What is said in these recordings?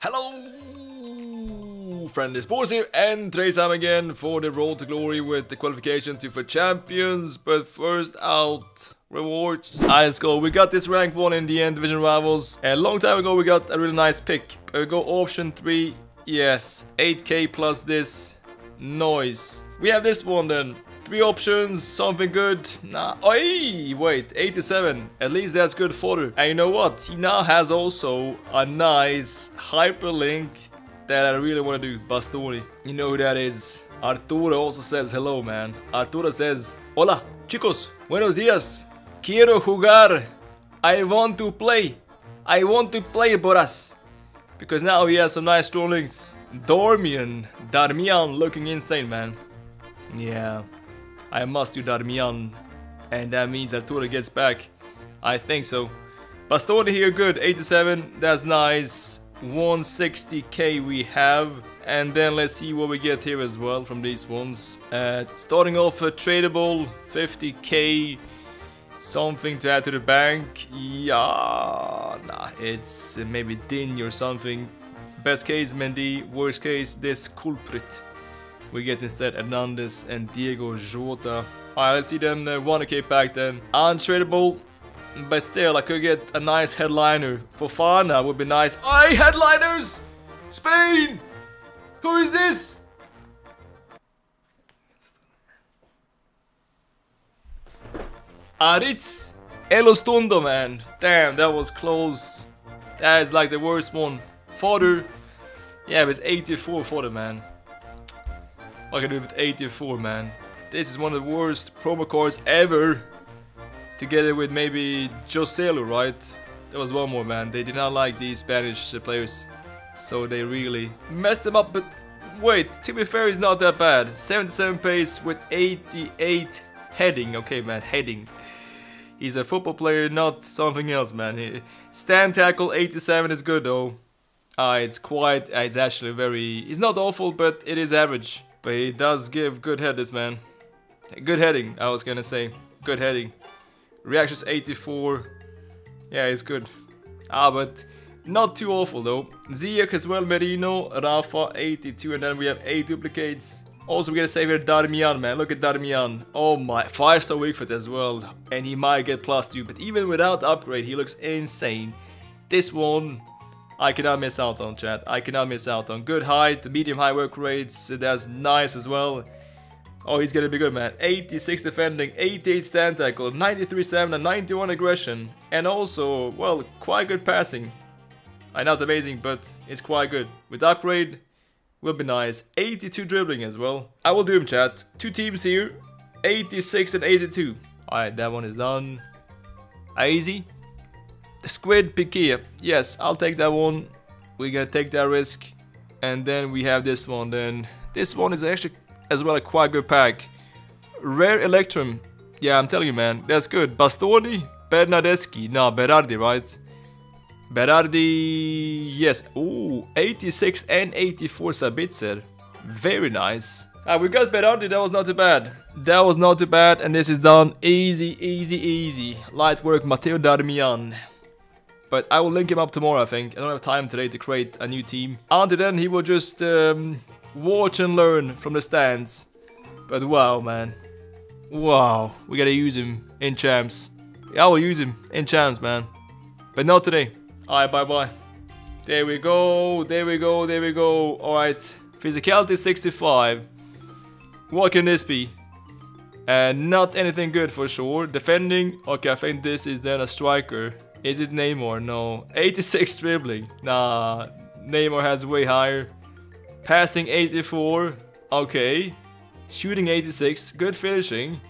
Hello, friendly sports here, and today's time again for the road to glory with the qualification to FUT champions. But first out, rewards. Let's go. We got this rank one in the end division rivals. A long time ago, we got a really nice pick. We go option three. Yes, 8k plus this noise. We have this one then. Three options, something good. Nah. Oi, wait, 87. At least that's good fodder. And you know what? He now has also a nice hyperlink that I really want to do. Bastoni. You know who that is. Arturo also says hello, man. Arturo says, Hola, chicos. Buenos dias. Quiero jugar. I want to play. I want to play, Boras. Because now he has some nice strong links. Dormian. Darmian looking insane, man. Yeah. I must do Darmian. And that means Arturo gets back. I think so. Bastoni here good. 87. That's nice. 160k we have. And then let's see what we get here as well from these ones. Uh, starting off a tradable 50k. Something to add to the bank. Yeah, nah, it's uh, maybe Din or something. Best case Mendy, worst case this culprit. We get instead Hernandez and Diego Jota. Alright, let's see then uh, 1k pack then. Untradeable, but still I could get a nice headliner. For Fofana would be nice. Hey, headliners! Spain! Who is this? Aritz Elustondo, man. Damn, that was close. That is like the worst one. Fodder. Yeah, but it's 84 fodder, man. What can I do with 84, man? This is one of the worst promo cards ever. Together with maybe Joselu, right? There was one more, man. They did not like these Spanish players. So they really messed them up, but wait, to be fair, he's not that bad. 77 pace with 88 heading. Okay, man, heading. He's a football player, not something else, man. Stand tackle 87 is good, though. Uh, it's quite, uh, it's actually very, it's not awful, but it is average. But he does give good headers, man. Good heading, I was gonna say. Good heading. Reactions 84. Yeah, it's good. Ah, but not too awful though. Ziyech as well, Merino, Rafa 82, and then we have 8 duplicates. Also, we gotta save here Darmian, man. Look at Darmian. Oh my, 5 star weak foot as well. And he might get plus 2, but even without upgrade, he looks insane. This one, I cannot miss out on, chat. I cannot miss out on. Good height, medium high work rates. That's nice as well. Oh, he's gonna be good, man. 86 defending, 88 stand tackle, 93 stamina, 91 aggression. And also, well, quite good passing. I not amazing, but it's quite good. With upgrade, will be nice. 82 dribbling as well. I will do him, chat. Two teams here. 86 and 82. Alright, that one is done. Easy. Squid Piquet. Yes, I'll take that one. We're gonna take that risk. And then we have this one then. This one is actually as well a quite good pack. Rare Electrum. Yeah, I'm telling you man, that's good. Bastoni, Bernardeschi. No, Berardi, right? Berardi, yes. Ooh, 86 and 84 Sabitzer. Very nice. Ah, we got Berardi, that was not too bad. That was not too bad, and this is done easy, easy, easy. Light work, Matteo Darmian. But I will link him up tomorrow, I think. I don't have time today to create a new team. Until then, he will just um, watch and learn from the stands. But wow, man. Wow, we gotta use him in champs. Yeah, I will use him in champs, man. But not today. Alright, bye-bye. There we go, there we go, there we go. Alright, physicality 65. What can this be? And uh, not anything good for sure. Defending, okay, I think this is then a striker. Is it Neymar? No. 86 dribbling. Nah, Neymar has way higher. Passing 84. Okay. Shooting 86. Good finishing.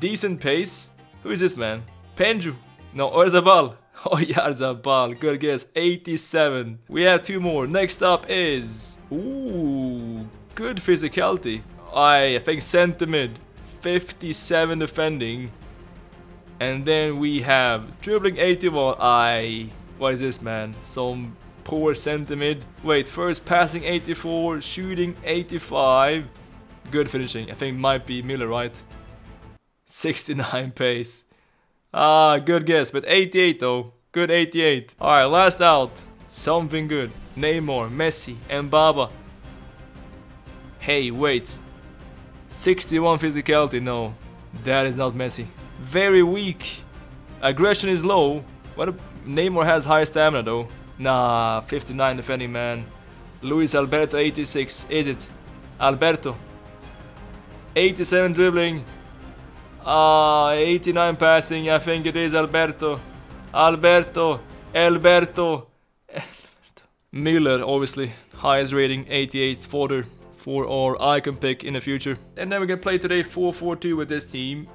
Decent pace. Who is this man? Penju. No, Orzabal. Oh, Yarzabal. Good guess. 87. We have two more. Next up is... Ooh. Good physicality. I think center mid. 57 defending. And then we have dribbling 81. I. What is this, man? Some poor mid. Wait, first passing 84, shooting 85. Good finishing. I think might be Miller, right? 69 pace. Ah, good guess, but 88 though. Good 88. Alright, last out. Something good. Neymar, Messi, Mbappe. Hey, wait. 61 physicality, no. That is not Messi. Very weak. Aggression is low. What a... Neymar has high stamina though. Nah, 59 defending man. Luis Alberto 86. Is it? Alberto. 87 dribbling. Ah, uh, 89 passing. I think it is Alberto. Alberto. Alberto. Miller, obviously. Highest rating, 88 fodder for our icon pick in the future. And then we can play today 4-4-2 with this team.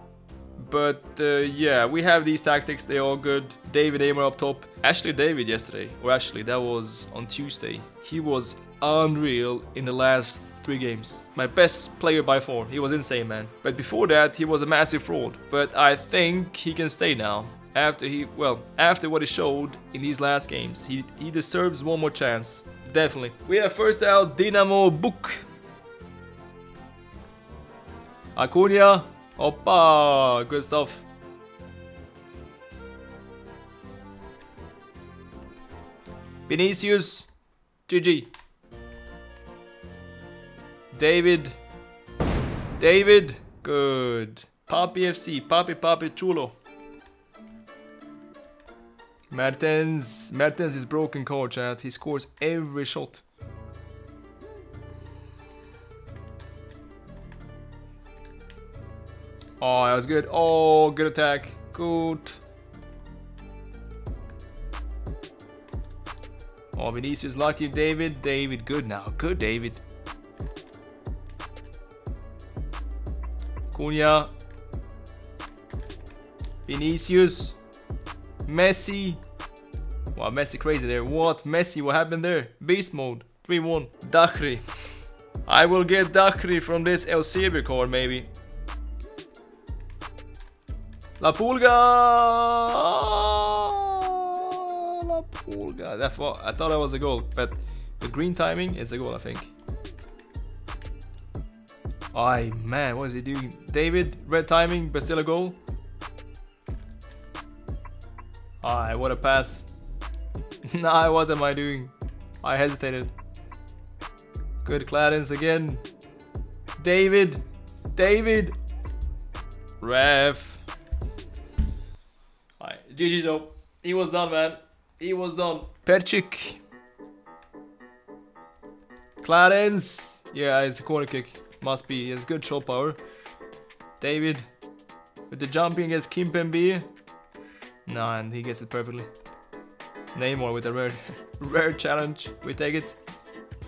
But uh, yeah, we have these tactics, they're all good. David Amer up top. Ashley David yesterday, or actually that was on Tuesday. He was unreal in the last three games. My best player by far. He was insane, man. But before that, he was a massive fraud. But I think he can stay now. After he, well, after what he showed in these last games, he, he deserves one more chance. Definitely. We have first out Dynamo Book. Acuna, Opa! Good stuff. Vinicius. GG. David. David. Good. Papi FC. Papi Papi Chulo. Mertens. Mertens is broken card chat. He scores every shot. Oh, that was good. Oh, good attack. Good. Oh, Vinicius lucky. David. David, good now. Good, David. Cunha. Vinicius. Messi. Wow, Messi crazy there. What? Messi, what happened there? Beast mode. 3-1. Dakhri. I will get Dakhri from this Eusebio card, maybe. La Pulga! La Pulga. That thought, I thought that was a goal, but with green timing, it's a goal, I think. Ay, man, what is he doing? David, red timing, but still a goal. Ay, what a pass. nah, what am I doing? I hesitated. Good Clarence again. David. David. Ref. GG though. He was done, man. He was done. Perchik. Clarence. Yeah, it's a corner kick. Must be. He has good shot power. David. With the jumping against Kimpembe. Nah, and he gets it perfectly. Neymar with a rare, rare challenge. We take it.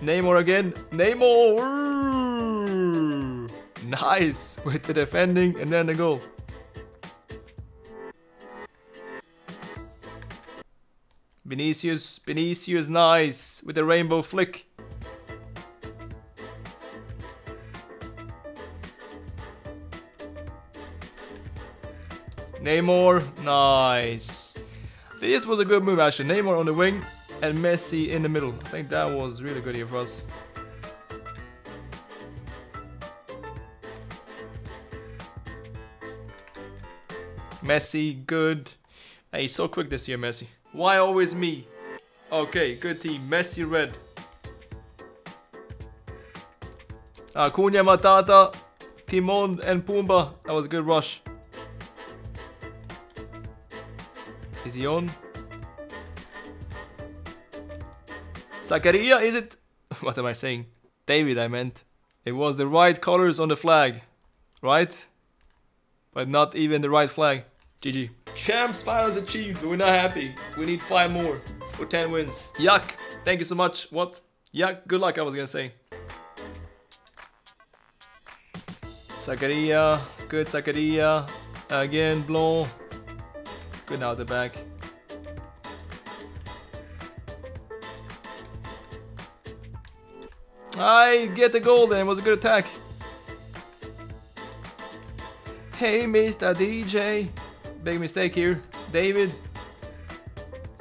Neymar again. Neymar! Nice! With the defending and then the goal. Vinicius, Vinicius, nice, with the rainbow flick. Neymar, nice. This was a good move actually. Neymar on the wing and Messi in the middle. I think that was really good here for us. Messi, good. Hey, he's so quick this year, Messi. Why always me? Okay, good team. Messi red. Acuna Matata, Timon and Pumbaa. That was a good rush. Is he on? Zakaria, is it? what am I saying? David, I meant. It was the right colors on the flag. Right? But not even the right flag. GG. Champs finals achieved, but we're not happy. We need five more for 10 wins. Yuck. Thank you so much. What? Yuck. Good luck, I was gonna say. Zakaria. Good Zakaria. Again, Blanc. Good now at the back. I get the goal then. It was a good attack. Hey, Mr. DJ. Big mistake here. David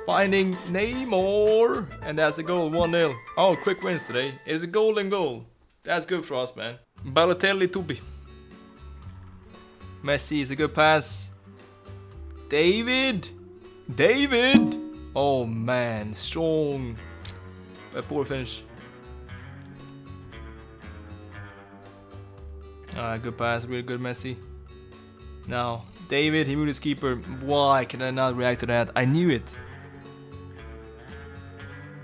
finding Neymar. And that's a goal, 1-0. Oh, quick wins today. It's a golden goal. That's good for us, man. Balotelli Tubi. Messi is a good pass. David. David. Oh man, strong. But poor finish. Alright, good pass, really good Messi. Now, David, his keeper. Why can I not react to that? I knew it.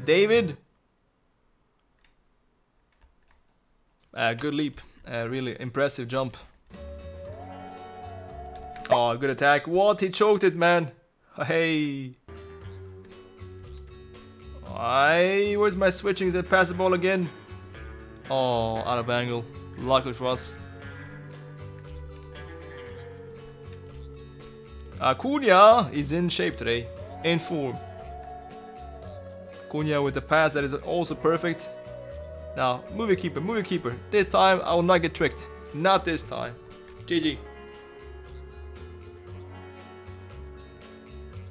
David. Uh, good leap. Uh, really impressive jump. Oh, good attack. What? He choked it, man. Hey. Why? Where's my switching? Is it pass the ball again? Oh, out of angle. Luckily for us. Acuna is in shape today. In form. Acuna with the pass that is also perfect. Now, movie keeper, movie keeper. This time I will not get tricked. Not this time. GG.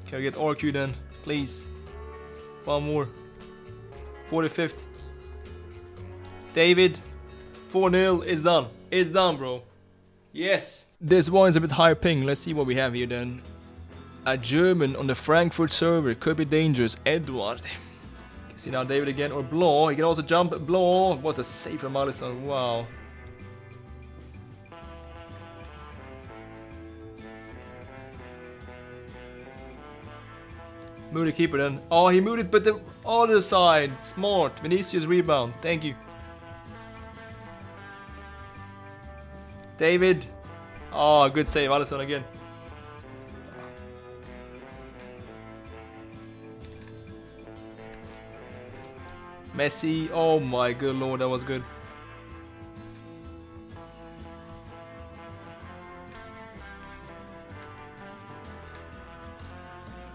Can I get RQ then? Please. One more. 45th. David. 4-0 is done. It's done, bro. Yes. This one is a bit higher ping. Let's see what we have here then. A German on the Frankfurt server. Could be dangerous. Edward. See now David again. Or Blanc. He can also jump. Blanc. What a save from Alisson. Wow. Move the keeper then. Oh, he moved it, but the other side. Smart. Vinicius rebound. Thank you. David. Oh, good save. Alisson again. Messi. Oh my good lord, that was good.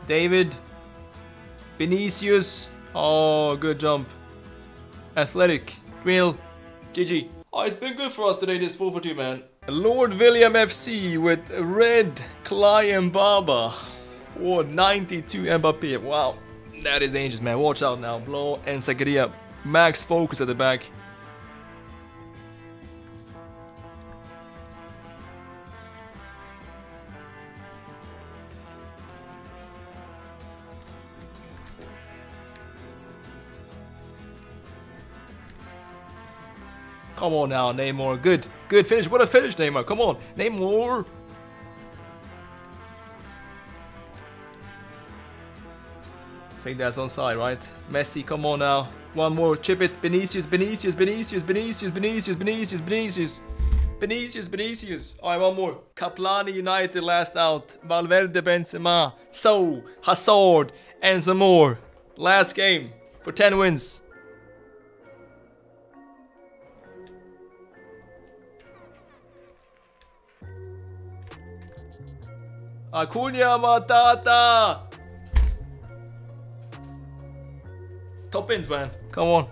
David. Vinicius. Oh, good jump. Athletic. Drill. GG. Oh, it's been good for us today, this 4 for 2, man. Lord William FC with red Client Baba. Oh, 92 Mbappe. Wow. That is dangerous, man. Watch out now. Blow and Zakaria. Max focus at the back. Come on now, Neymar. Good. Good finish. What a finish, Neymar. Come on. Neymar. I think that's onside, right? Messi, come on now. One more. Chip it. Vinicius, Vinicius, Vinicius, Vinicius, Vinicius, Vinicius, Vinicius. Vinicius, Vinicius. Alright, one more. Kaplani United last out. Valverde, Benzema. So, Hazard, and some more. Last game for 10 wins. Acuna Matata! Top ins, man. Come on.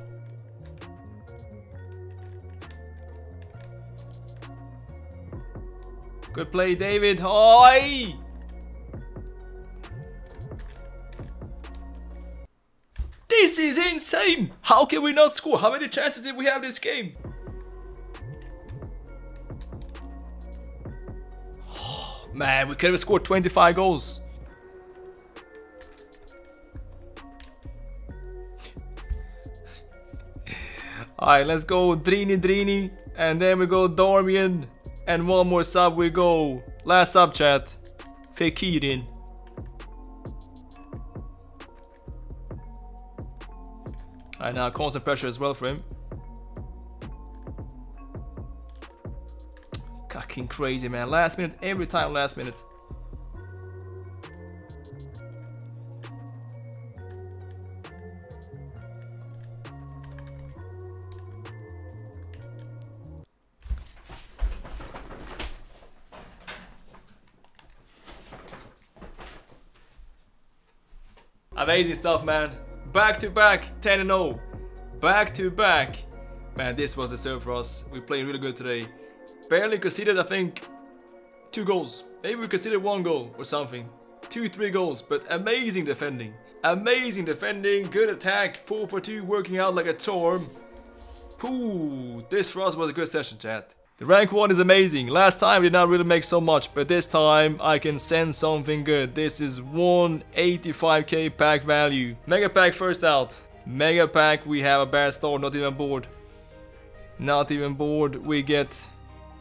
Good play, David. Oi! This is insane! How can we not score? How many chances did we have this game? Man, we could have scored 25 goals. Alright, let's go Drini Drini. And then we go Darmian. And one more sub we go. Last sub chat. Fekirin. Alright, now constant pressure as well for him. Fucking crazy, man. Last minute, every time last minute. Amazing stuff, man. Back to back, 10 and 0. Back to back. Man, this was a serve for us. We played really good today. Barely conceded, I think, two goals. Maybe we conceded one goal or something. Two, three goals, but amazing defending. Amazing defending, good attack, 4 for 2, working out like a charm. Pooh, this for us was a good session, chat. The rank 1 is amazing. Last time we did not really make so much, but this time I can send something good. This is 185k pack value. Mega pack first out. Mega pack, we have a bad start, not even bored. Not even bored. We get...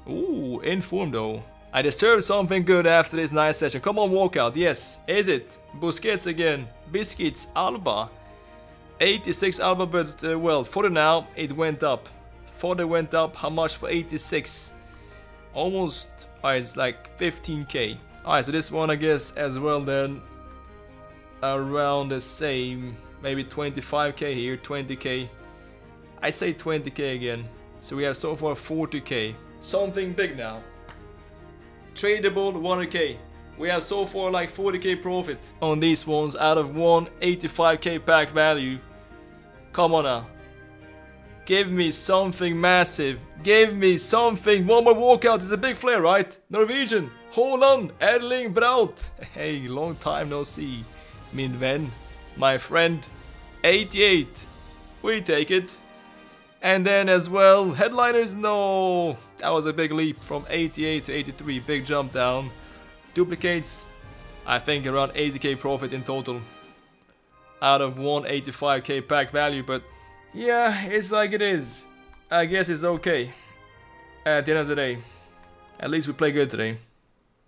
Ooh, informed though. I deserve something good after this nice session. Come on, walkout. Yes. Is it? Busquets again. Biscuits. Alba. 86 Alba, but uh, well, for the now, it went up. For the went up. How much for 86? Almost, alright, it's like 15k. Alright, so this one, I guess, as well then, around the same. Maybe 25k here, 20k. I say 20k again. So we have so far 40k. Something big now. Tradable 100k. We have so far like 40k profit on these ones out of 185k pack value. Come on now. Give me something massive. Give me something. One more walkout is a big flare, right? Norwegian. Hold on. Erling Braut. Hey, long time no see. Min vän. My friend. 88. We take it. And then as well, headliners, no. That was a big leap from 88 to 83, big jump down. Duplicates, I think around 80k profit in total. Out of 185k pack value, but yeah, it's like it is. I guess it's okay. At the end of the day. At least we play good today.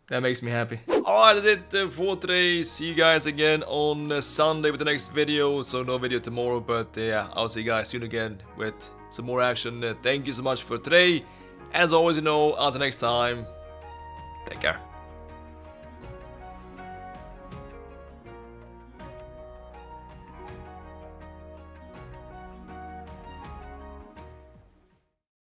That makes me happy. Alright, that's it uh, for today. See you guys again on uh, Sunday with the next video. So no video tomorrow, but uh, yeah, I'll see you guys soon again with some more action. Thank you so much for today. As always, you know, until next time, take care.